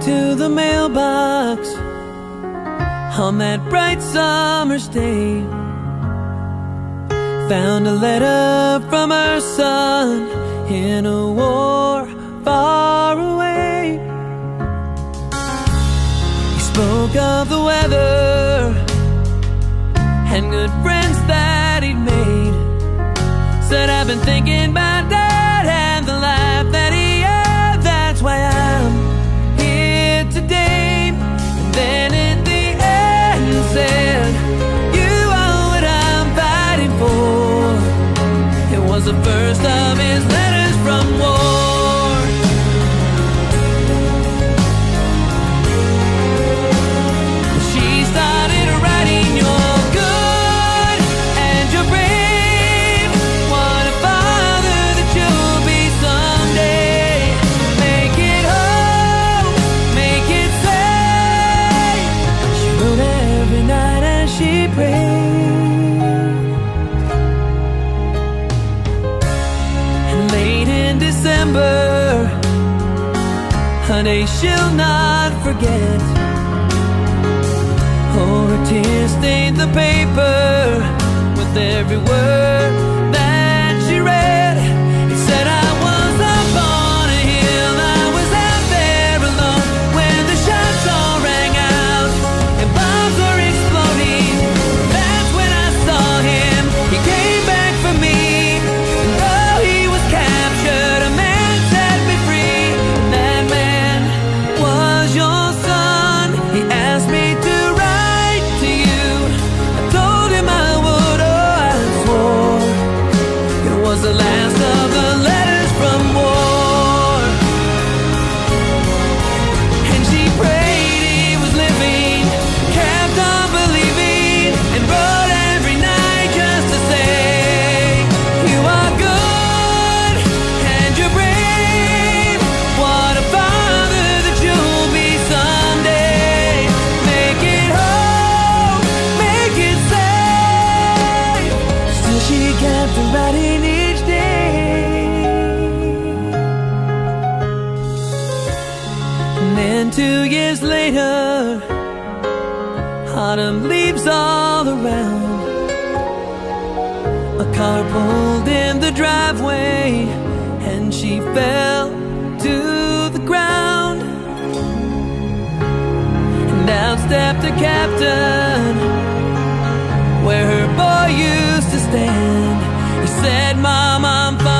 to the mailbox on that bright summer's day. Found a letter from her son in a war far away. He spoke of the weather and good friends that he'd made. Said, I've been thinking honey, she'll not forget. Oh, her tears stained the paper. was the last two years later Autumn leaves all around. A car pulled in the driveway And she fell to the ground. And out stepped the captain Where her boy used to stand. He said, Mom, I'm fine